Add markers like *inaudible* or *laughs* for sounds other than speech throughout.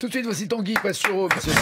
Tout de suite, voici Tanguy Pastureau, monsieur.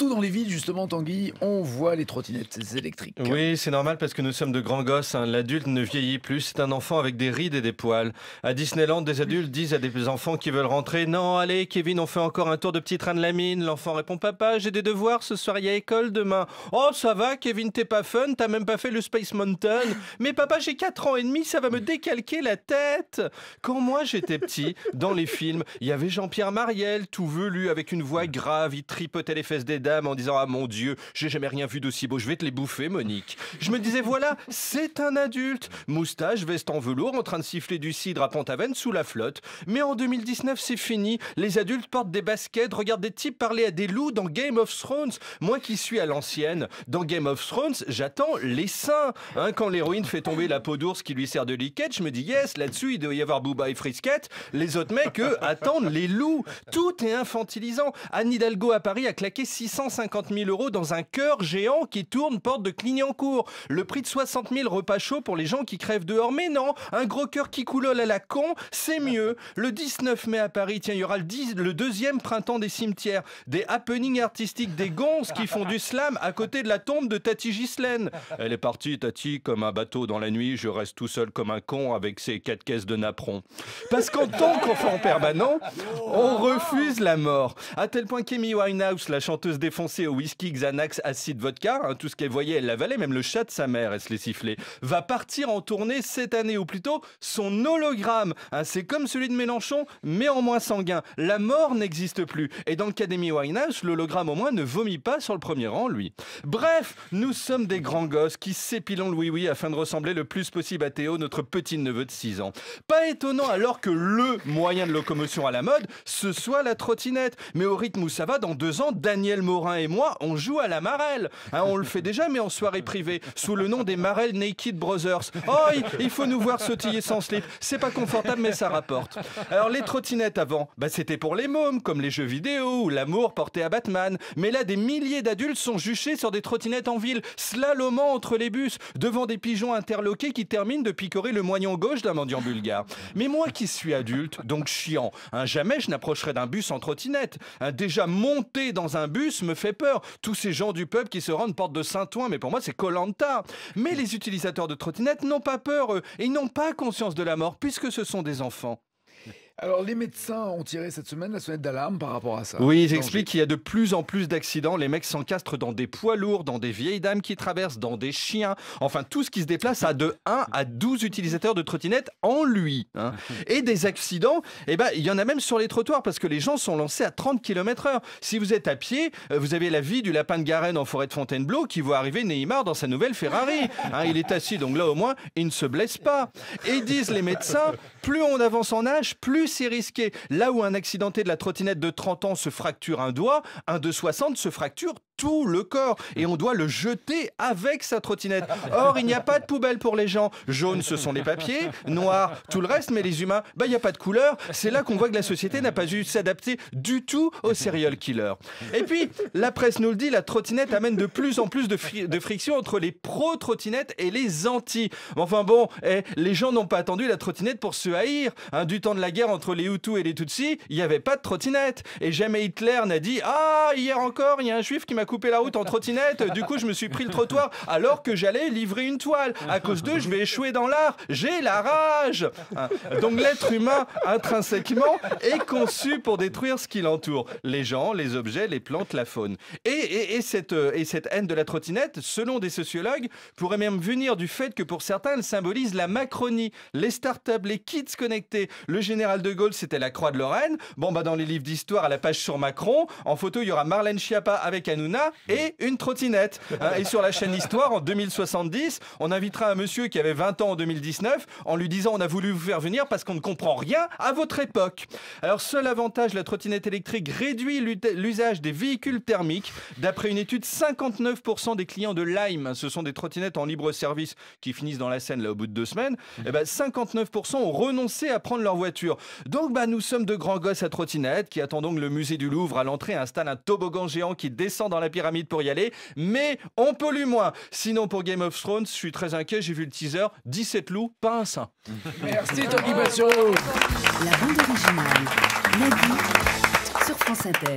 Partout dans les villes, justement, Tanguy, on voit les trottinettes électriques. Oui, c'est normal parce que nous sommes de grands gosses. hein. L'adulte ne vieillit plus, c'est un enfant avec des rides et des poils. À Disneyland, des adultes disent à des enfants qui veulent rentrer Non, allez, Kevin, on fait encore un tour de petit train de la mine. L'enfant répond Papa, j'ai des devoirs, ce soir il y a école demain. Oh, ça va, Kevin, t'es pas fun, t'as même pas fait le Space Mountain. *laughs* Mais papa, j'ai 4 ans et demi, ça va me décalquer la tête. Quand moi j'étais petit, dans les films, il y avait Jean-Pierre Mariel, tout velu, avec une voix grave, il tripotait les fesses des dames en disant Ah mon Dieu, j'ai jamais rien vu d'aussi beau, je vais te les bouffer, Monique. Je me disais Voilà, c'est un adulte. Moustache, veste en velours, en train de siffler du cidre à Pont-Aven sous la flotte. Mais en 2019, c'est fini. Les adultes portent des baskets, regardent des types parler à des loups dans Game of Thrones. Moi qui suis à l'ancienne, dans Game of Thrones, j'attends les seins. Quand l'héroïne fait tomber la peau d'ours qui lui sert de liquette, je me dis yes, là-dessus il doit y avoir Booba et Frisket. Les autres mecs, eux, attendent les loups. Tout est infantilisant. Anne Hidalgo à Paris a claqué 650 000 euros dans un cœur géant qui tourne porte de Clignancourt. Le prix de 60 000 repas chauds pour les gens qui crèvent dehors. Mais non, un gros cœur qui coulole à la con, c'est mieux. Le 19 mai à Paris, tiens, il y aura le, 10 le deuxième printemps des cimetières. Des happenings artistiques, des gonzes qui font du slam à côté de la tombe de Tati Gislaine. Elle est partie, Tati, comme un bateau dans la nuit. Je reste tout seul comme un con avec ses quatre caisses de napperon. Parce qu'en tant qu'enfant permanent, on refuse la mort. À tel point qu'Amy Winehouse, la chanteuse défoncée au whisky, Xanax, acide, vodka, hein, tout ce qu'elle voyait, elle l'avalait, même le chat de sa mère, elle se les sifflait, va partir en tournée cette année, ou plutôt son hologramme. Hein, c'est comme celui de Mélenchon, mais en moins sanguin. La mort n'existe plus. Et dans le cas Winehouse, l'hologramme au moins ne vomit pas sur le premier rang, lui. Bref, nous sommes des grands gosses qui s'épilons le oui-oui afin de ressembler le plus possible à Théo, notre petit neveu de 6 ans. Pas étonnant alors que le moyen de locomotion à la mode, ce soit la trottinette. Mais au rythme où ça va, dans deux ans, Daniel Morin et moi, on joue à la marelle. Hein, on le fait déjà, mais en soirée privée, sous le nom des Marel Naked Brothers. Oh, il, faut nous voir sautiller sans slip. C'est pas confortable, mais ça rapporte. Alors, les trottinettes avant, bah, c'était pour les mômes, comme les jeux vidéo ou l'amour porté à Batman. Mais là, des milliers d'adultes sont juchés sur des trottinettes en ville, slalomant entre les bus, devant des pigeons interloqués qui terminent de picorer le moignon gauche d'un mendiant bulgare. Mais moi qui suis adulte, donc chiant, hein, jamais je n'approcherai d'un bus en trottinette. Hein, déjà, monter dans un bus me fait peur. Tous ces gens du peuple qui se rendent porte de Saint-Ouen, mais pour moi, c'est Colanta. Mais les utilisateurs de trottinettes n'ont pas peur, eux, et ils n'ont pas conscience de la mort, puisque ce sont des enfants. Alors, les médecins ont tiré cette semaine la sonnette d'alarme par rapport à ça. Oui, Danger. j'explique qu'il y a de plus en plus d'accidents. Les mecs s'encastrent dans des poids lourds, dans des vieilles dames qui traversent, dans des chiens. Enfin, tout ce qui se déplace a de 1 à 12 utilisateurs de trottinettes en lui. hein. *laughs* Et des accidents, eh ben, il y en a même sur les trottoirs parce que les gens sont lancés à 30 km heure. Si vous êtes à pied, euh, vous avez la vie du lapin de Garenne en forêt de Fontainebleau qui voit arriver Neymar dans sa nouvelle Ferrari. Hein, il est assis, donc là au moins, il ne se blesse pas. Et disent les médecins, plus on avance en âge, plus c'est risqué. Là où un accidenté de la trottinette de 30 ans se fracture un doigt, un de 60 se fracture tout le corps et on doit le jeter avec sa trottinette. Or, il n'y a pas de poubelle pour les gens. Jaune, ce sont les papiers, noir, tout le reste, mais les humains, bah, il n'y a pas de couleur. C'est là qu'on voit que la société n'a pas dû s'adapter du tout aux serial killers. Et puis, la presse nous le dit, la trottinette amène de plus en plus de, fri- friction entre les pro-trottinettes et les anti. Enfin bon, eh, les gens n'ont pas attendu la trottinette pour se haïr. Hein, du temps de la guerre les Hutus et les Tutsis, il n'y avait pas de trottinette. Et jamais Hitler n'a dit Ah, hier encore, il y a un juif qui m'a coupé la route en trottinette, du coup je me suis pris le trottoir alors que j'allais livrer une toile. À cause d'eux, je vais échouer dans l'art. J'ai la rage. Hein, Donc l'être humain, intrinsèquement, est conçu pour détruire ce qui l'entoure. Les gens, les objets, les plantes, la faune. Et, et- et cette, euh, et cette haine de la trottinette, selon des sociologues, pourrait même venir du fait que pour certains, elle symbolise la Macronie, les startups, les kits connectés. Le général de Gaulle, c'était la croix de Lorraine. Bon, bah dans les livres d'histoire, à la page sur Macron, en photo, il y aura Marlène Schiappa avec Hanouna et une trottinette. Hein, *laughs* et sur la chaîne Histoire, en 2070, on invitera un monsieur qui avait 20 ans en 2019 en lui disant on a voulu vous faire venir parce qu'on ne comprend rien à votre époque. Alors, seul avantage, la trottinette électrique réduit l'usage des véhicules thermiques. D'après une étude, 59% des clients de Lime, ce sont des trottinettes en libre service qui finissent dans la Seine là, au bout de deux semaines, eh ben, 59% ont renoncé à prendre leur voiture. Donc, bah, nous sommes de grands gosses à trottinette qui attendons que le musée du Louvre à l'entrée installe un toboggan géant qui descend dans la pyramide pour y aller. Mais on pollue moins. Sinon, pour Game of Thrones, je suis très inquiet, j'ai vu le teaser 17 loups, pas un saint. *laughs* Merci Tanguy. La bande originale. Sur France Inter.